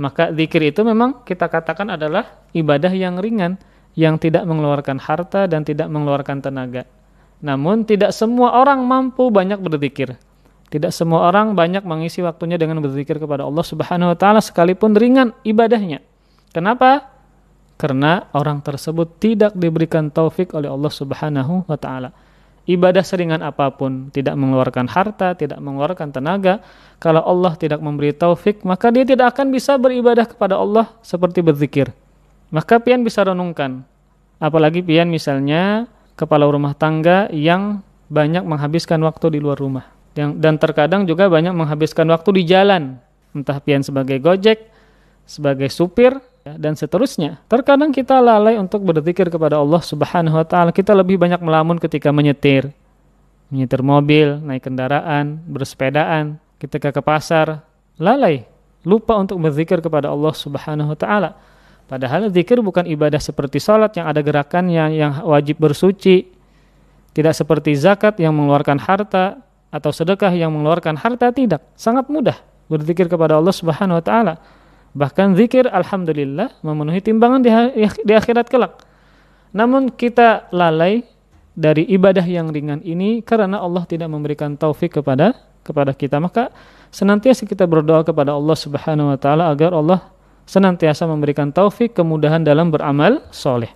Maka zikir itu memang kita katakan adalah ibadah yang ringan, yang tidak mengeluarkan harta dan tidak mengeluarkan tenaga. Namun tidak semua orang mampu banyak berzikir. Tidak semua orang banyak mengisi waktunya dengan berzikir kepada Allah Subhanahu wa taala sekalipun ringan ibadahnya. Kenapa? Karena orang tersebut tidak diberikan taufik oleh Allah Subhanahu wa taala. Ibadah seringan apa pun, tidak mengeluarkan harta, tidak mengeluarkan tenaga, kalau Allah tidak memberi taufik, maka dia tidak akan bisa beribadah kepada Allah seperti berzikir. Maka pian bisa renungkan. Apalagi pian misalnya kepala rumah tangga yang banyak menghabiskan waktu di luar rumah dan terkadang juga banyak menghabiskan waktu di jalan entah pian sebagai gojek sebagai supir ya, dan seterusnya terkadang kita lalai untuk berzikir kepada Allah Subhanahu wa taala. Kita lebih banyak melamun ketika menyetir. Menyetir mobil naik kendaraan bersepedaan ketika ke pasar. Lalai lupa untuk berzikir kepada Allah Subhanahu wa taala. Padahal zikir bukan ibadah seperti salat yang ada gerakannya yang wajib bersuci. Tidak seperti zakat yang mengeluarkan harta atau sedekah yang mengeluarkan harta tidak, sangat mudah berzikir kepada Allah Subhanahu wa taala. Bahkan zikir alhamdulillah memenuhi timbangan di, di akhirat kelak. Namun kita lalai dari ibadah yang ringan ini karena Allah tidak memberikan taufik kepada kepada kita. Maka senantiasa kita berdoa kepada Allah Subhanahu wa taala agar Allah senantiasa memberikan taufik kemudahan dalam beramal soleh.